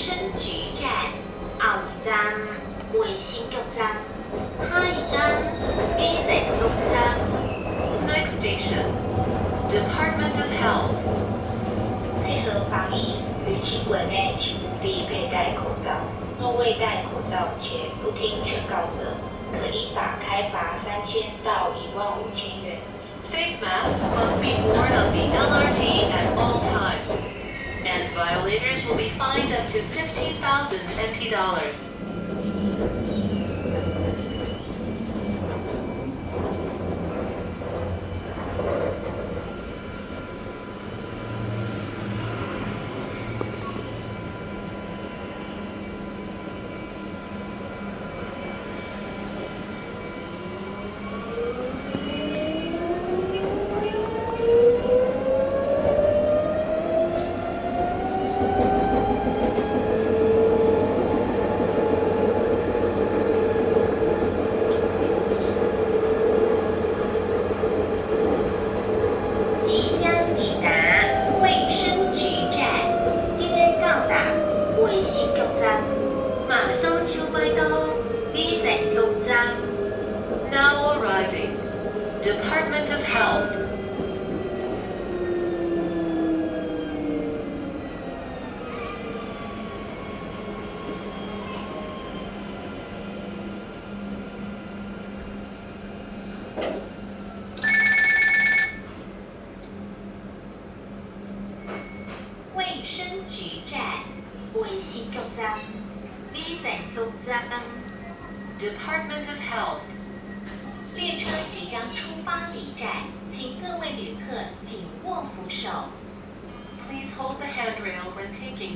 深渠站，后一站卫星局站，下一站美食局站。Next station, Department of Health。配合防疫，于轻轨内请务必佩戴口罩。若未戴口罩且不听劝告者，可依法开罚三千到一万五千元。Face masks must be worn on the LRT at all times and violators will be fined up to 15,000 NT dollars.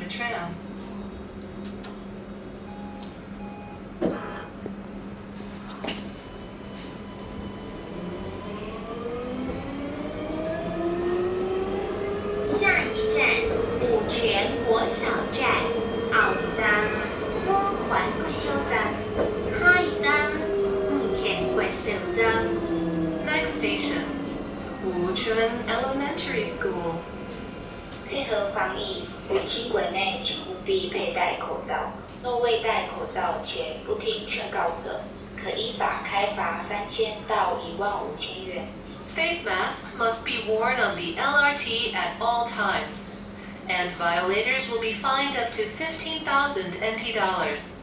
the trail. Face masks must be worn on the LRT at all times, and violators will be fined up to 15,000 NT dollars.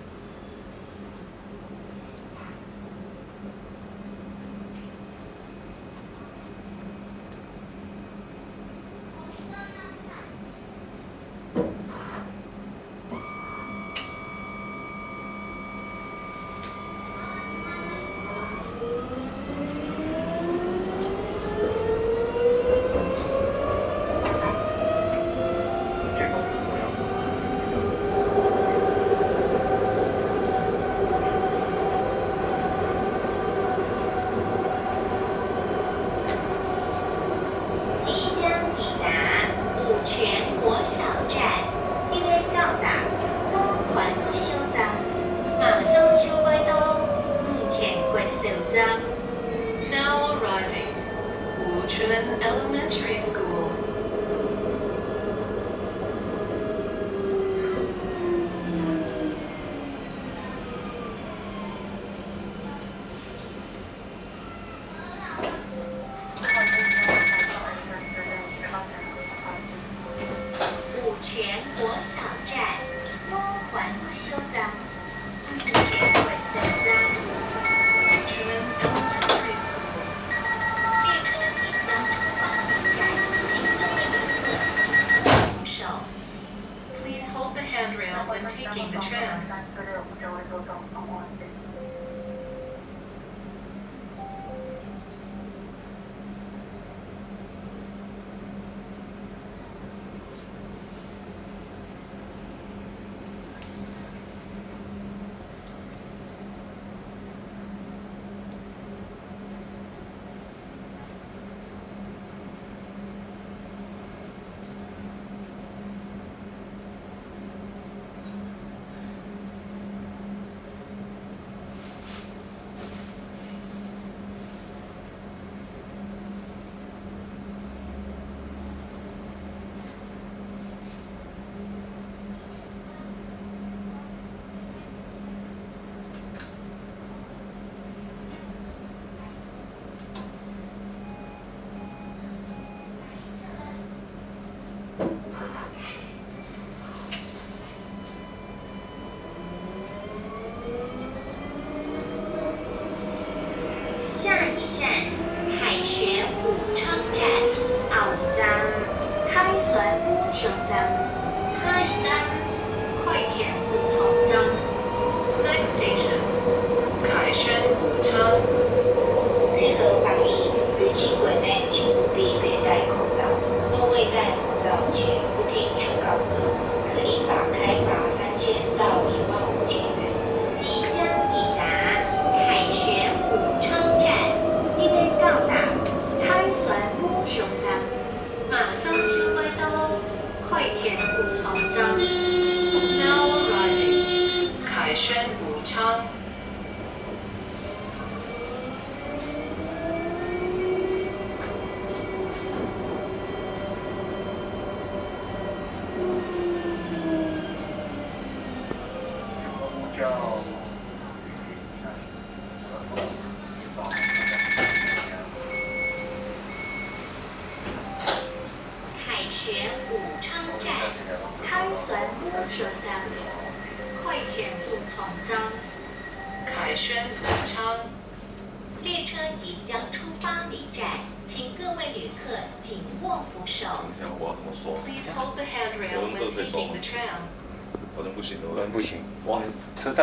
전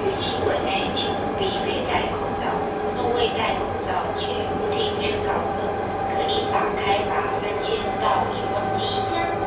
与其馆内，请务必佩戴口罩。若未戴口罩请勿听劝告者，可以法开罚三千港元及加。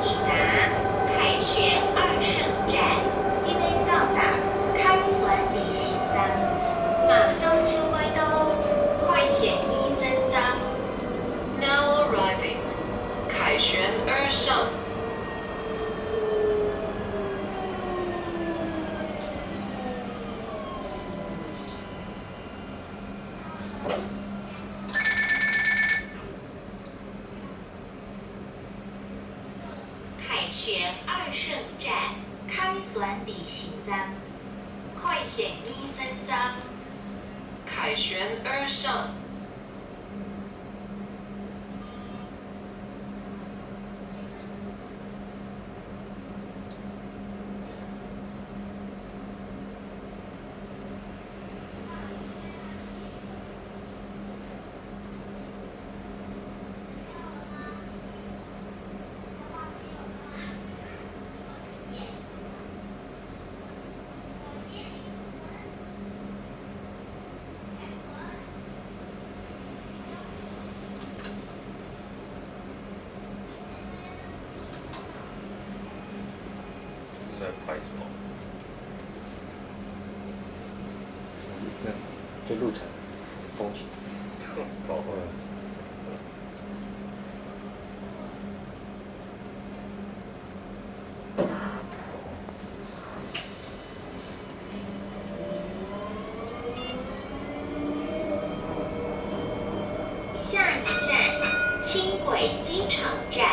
北京场站，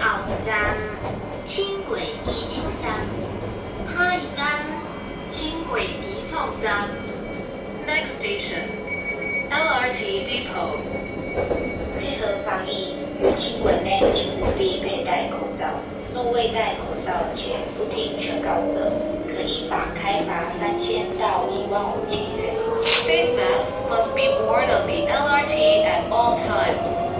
奥山轻轨一场站，海山轻轨一铁站。Next station, LRT depot. 配合防疫，请勿内请不必佩戴口罩。若未戴口罩且不听劝告者，可以罚开罚三千到一万五千元。Face masks must be b o r n o f the LRT at all times.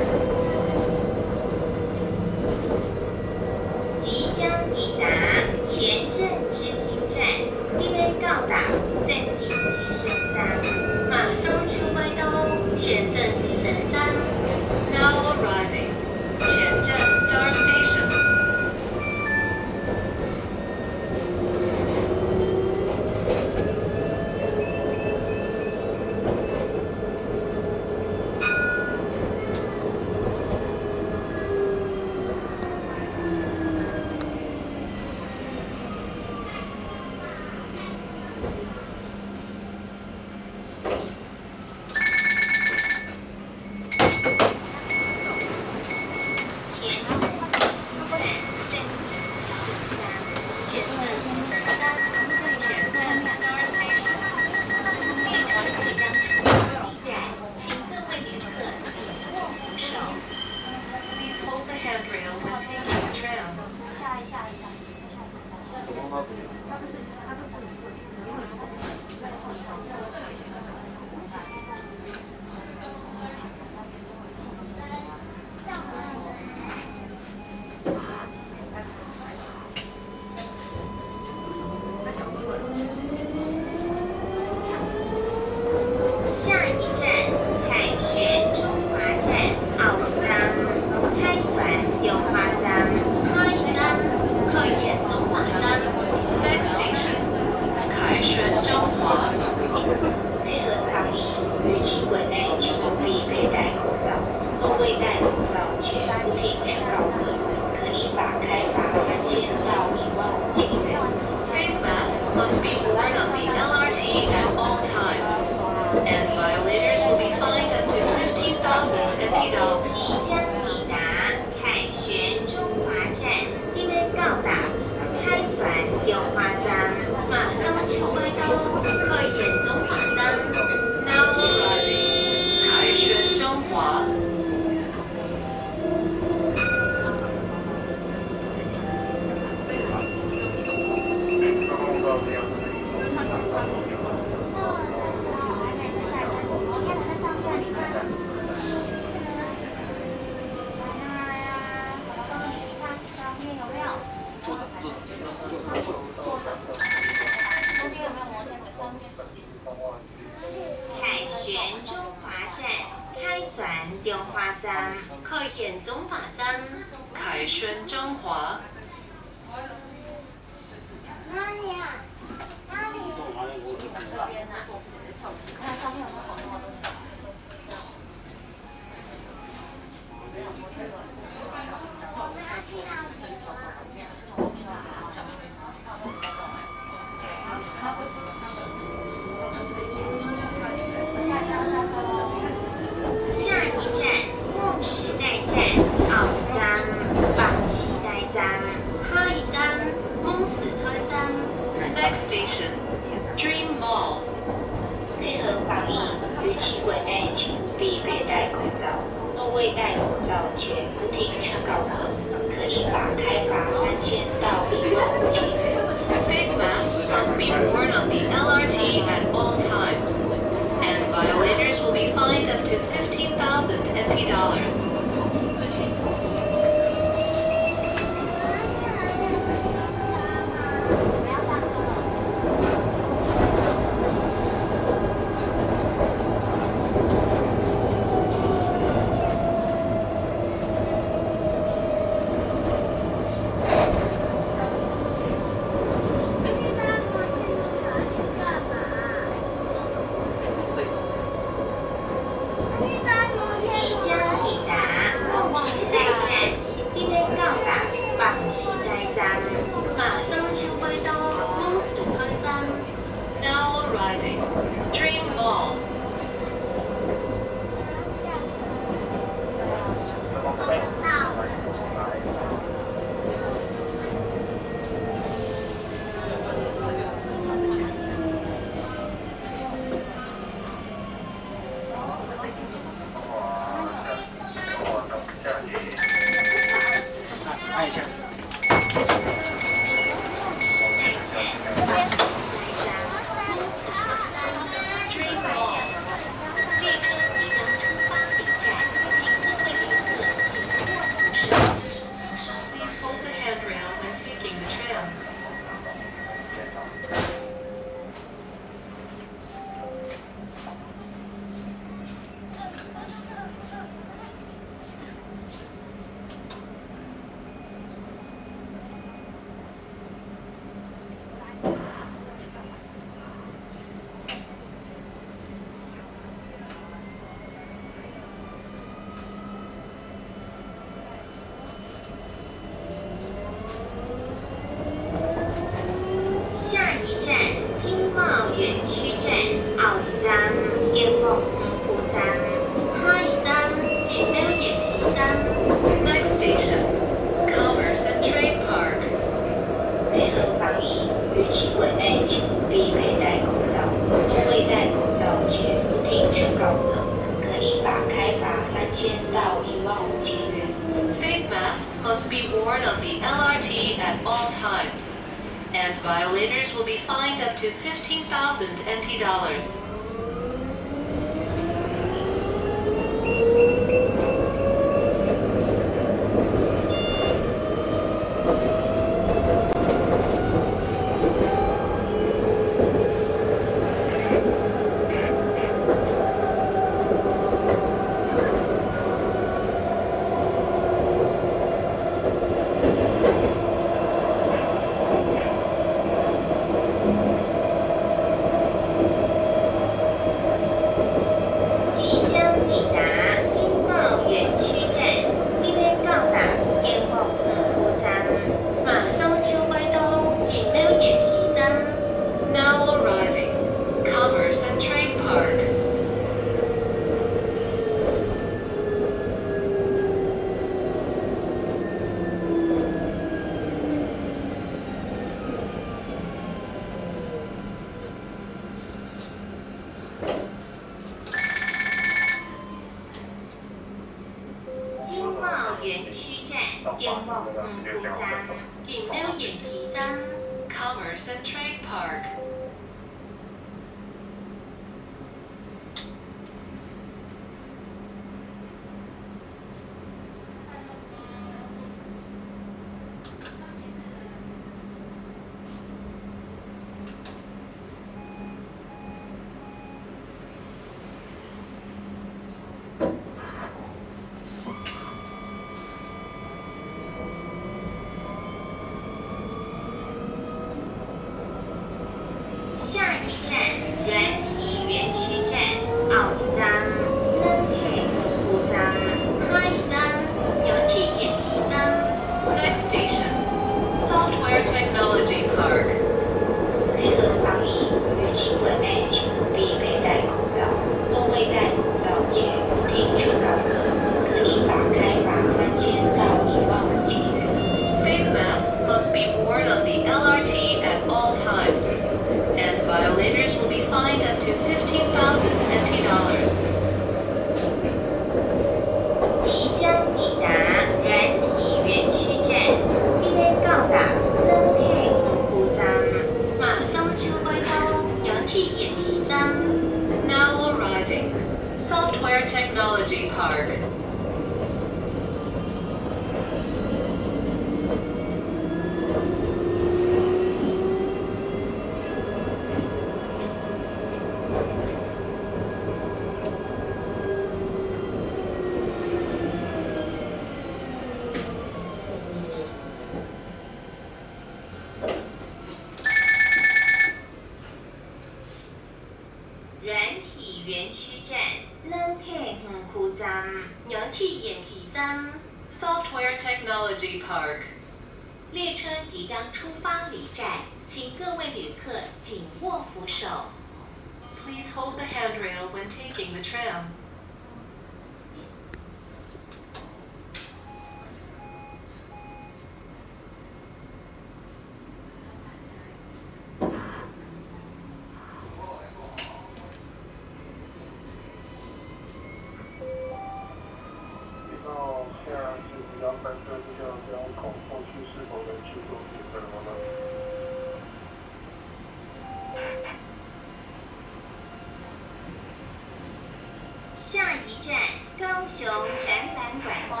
Tráng lan quảng trạng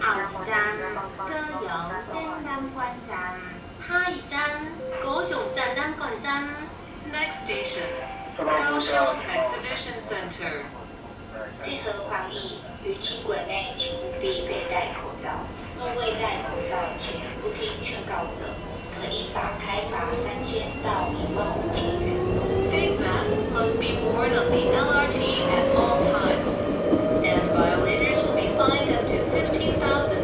Học rằng Thơ dậu tên năm quan rằng Hai rằng Cố dụng rằng năm còn rằng Next station Kaohsiung Exhibition Center Kết masks must be worn on the LRT at all times. up to 15,000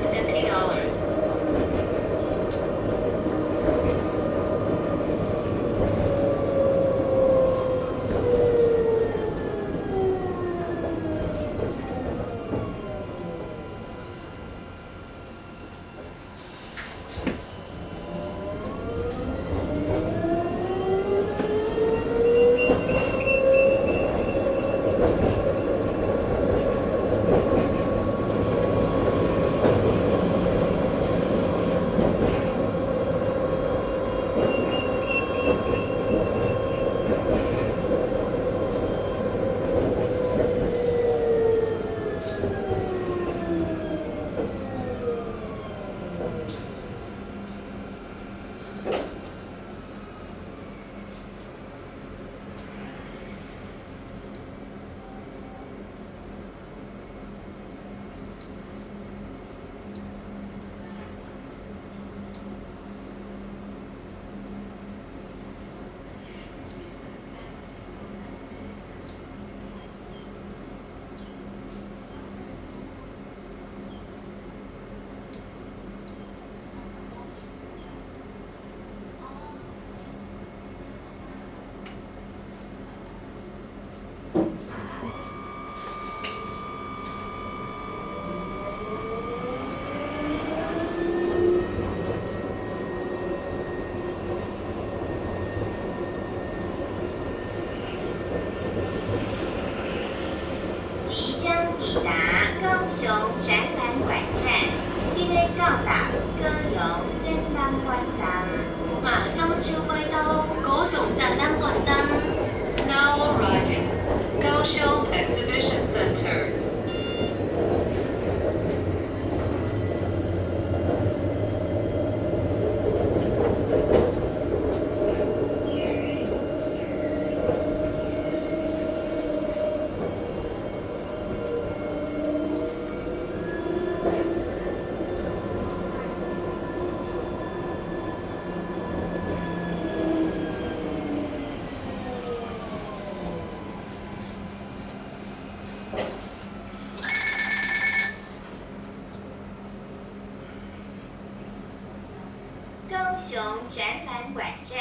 高雄展览馆站，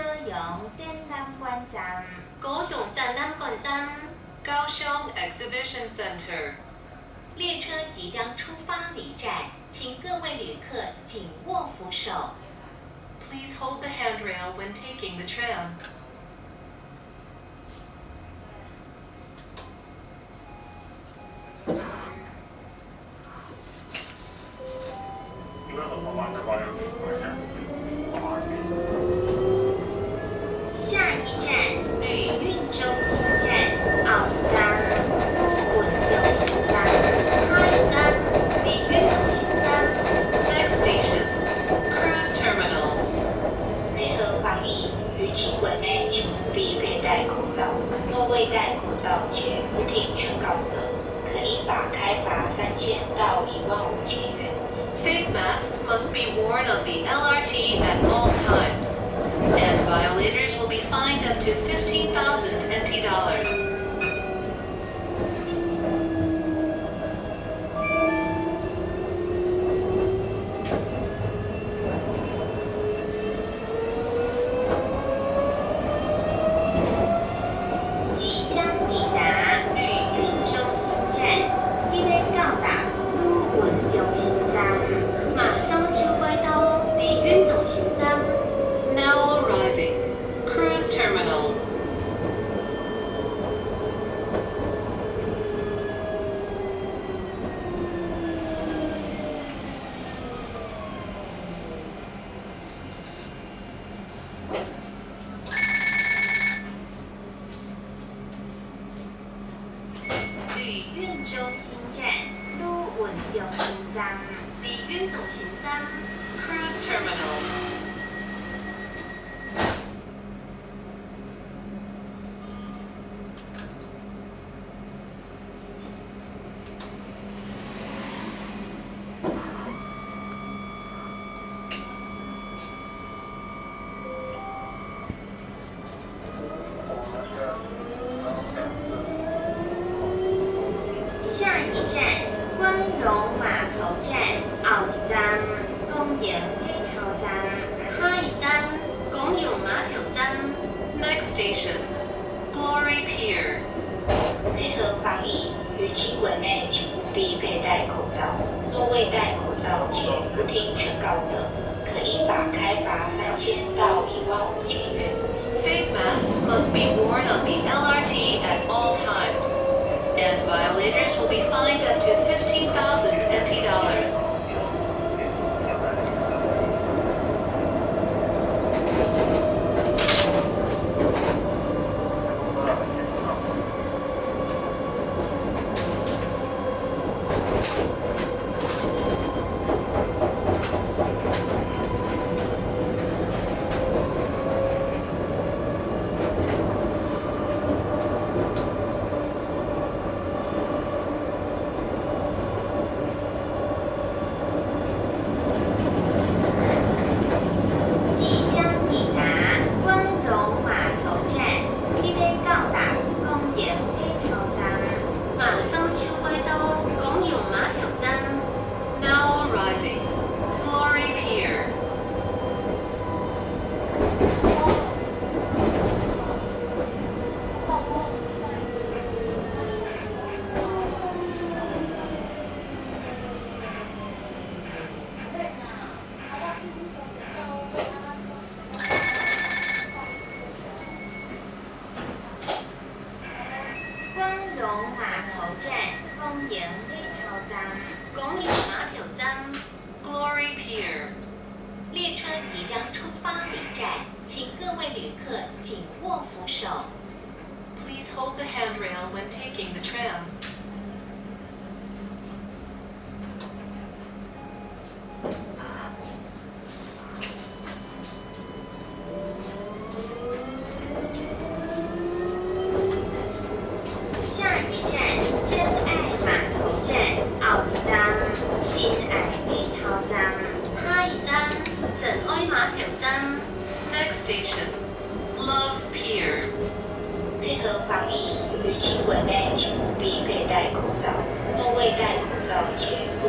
高雄展览馆站，高雄展览馆站，高雄 Exhibition Center。列车即将出发离站，请各位旅客紧握扶手。Please hold the handrail when taking the tram.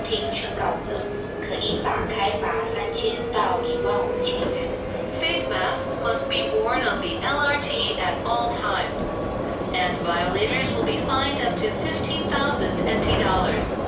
Face masks must be worn on the LRT at all times, and violators will be fined up to fifteen thousand NT dollars.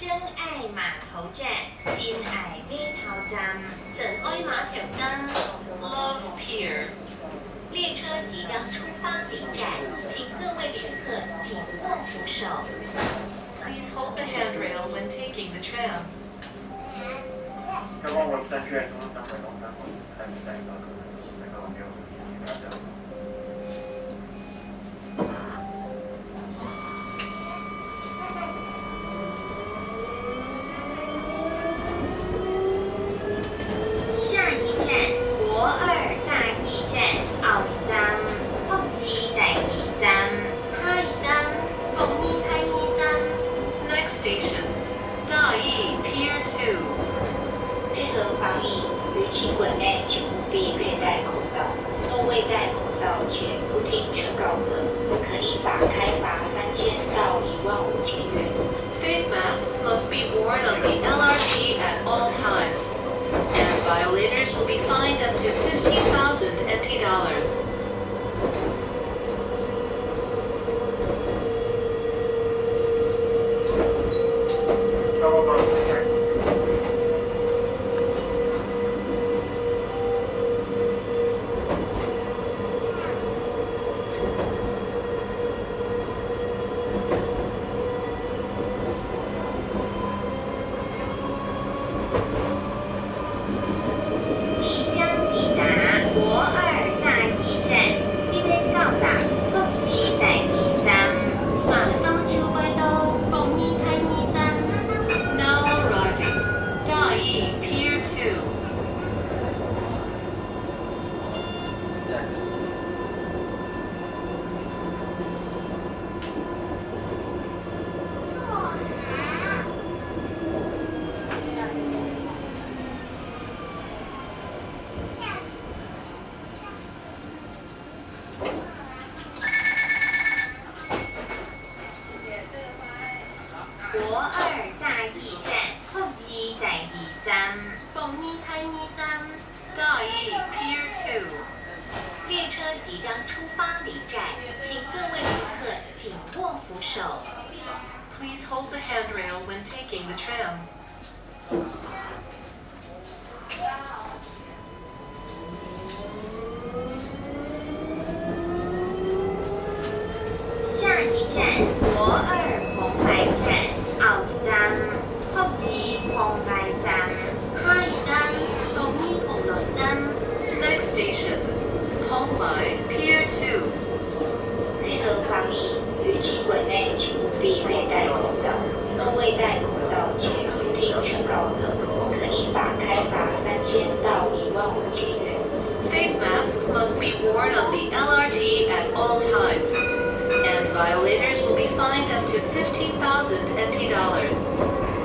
真爱码头站，真爱码头站，真爱码头站，Love Pier。列车即将出发离站，请各位旅客紧握扶手。Please hold the handrail when taking the train. 这我我们在个个没有 be worn on the LRT at all times, and violators will be fined up to $15,000 NT dollars.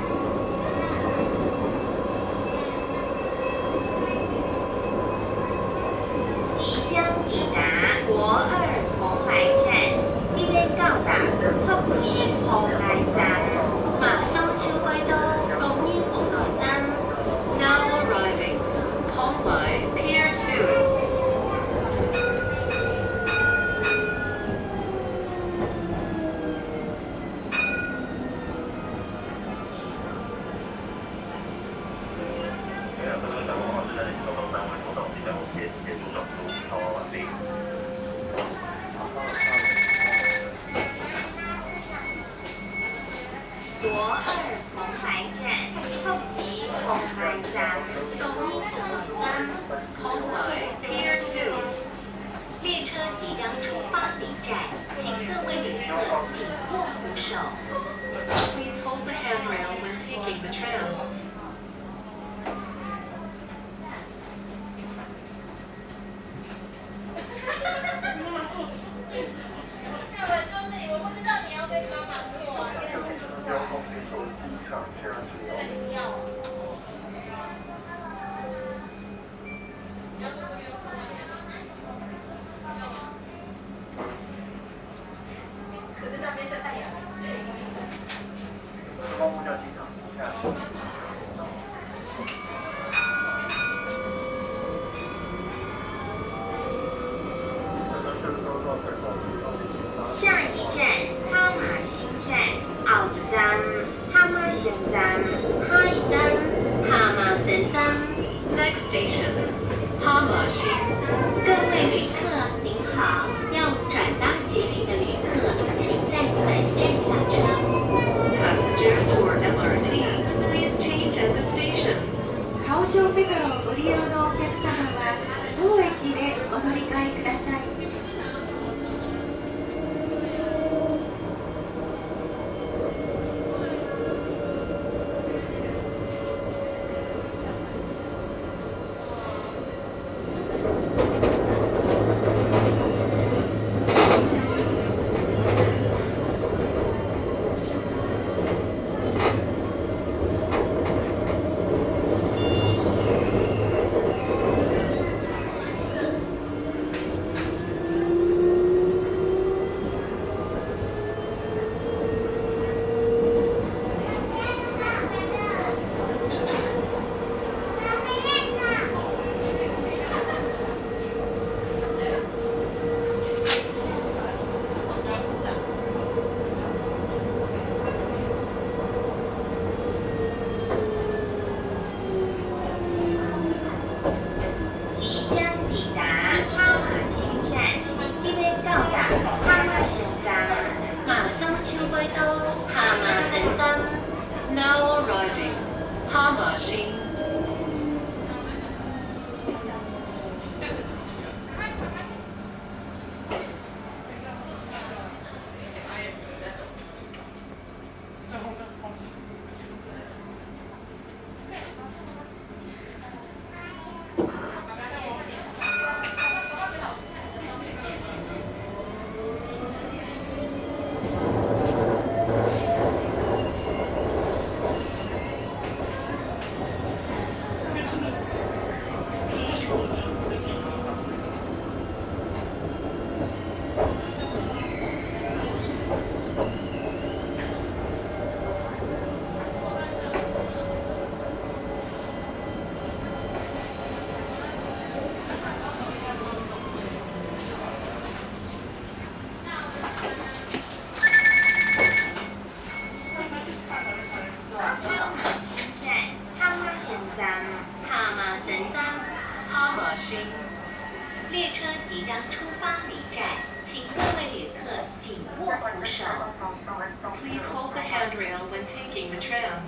when taking the tram.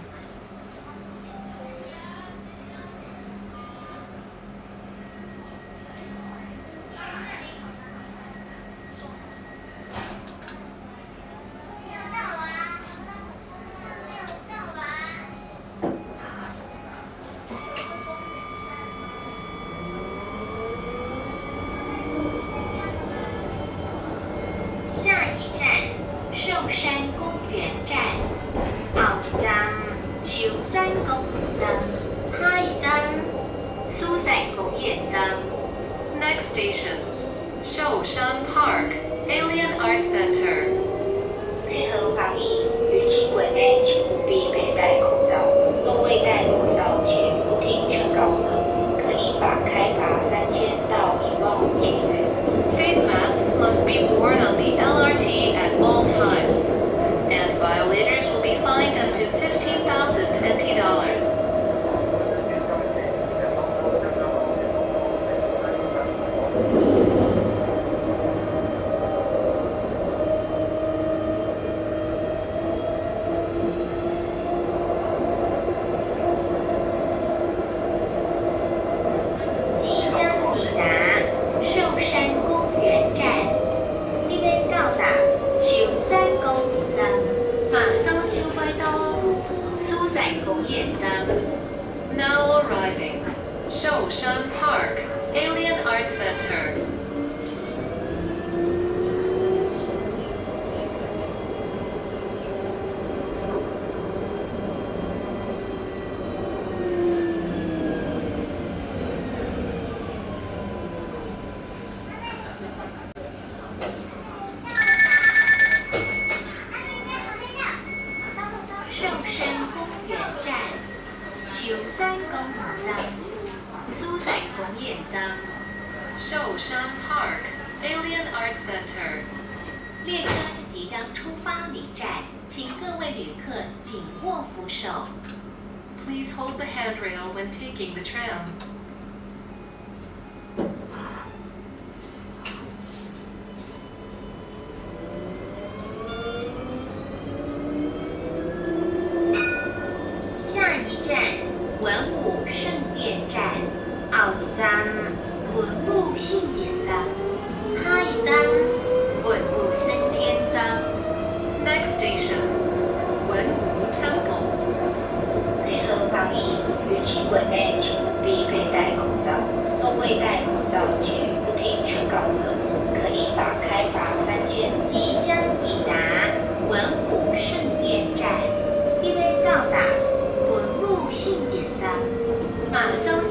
Now arriving, Shoushan Park, Alien Arts Center.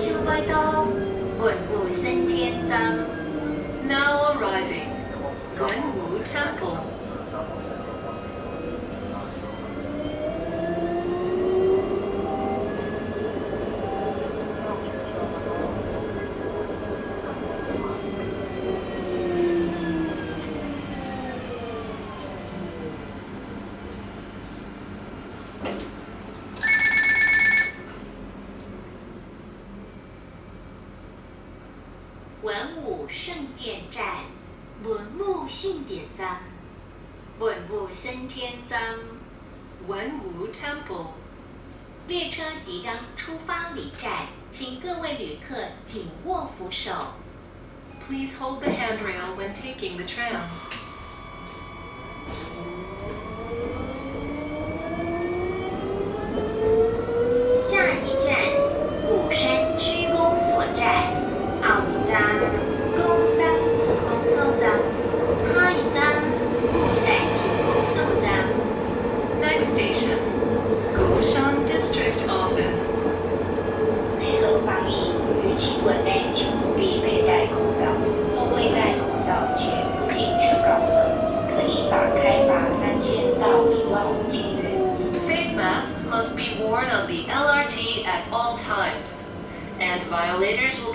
chiều bay to buồn ngủ sinh thiên giang now arriving Nguyễn Ngũ Temple Please hold the handrail when taking the tram.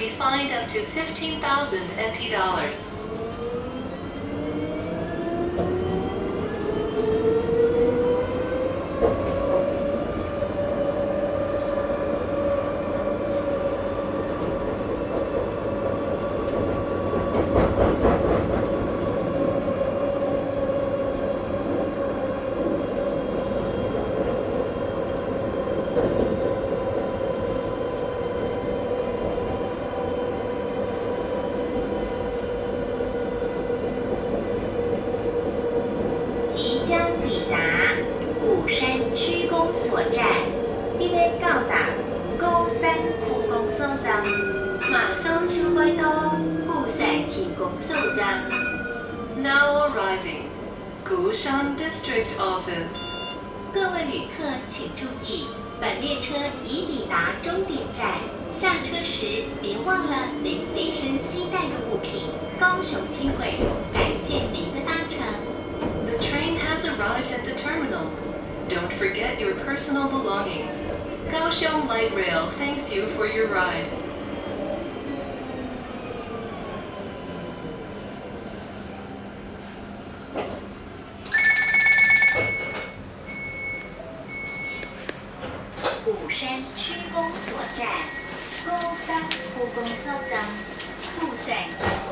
be fined up to $15,000 NT dollars.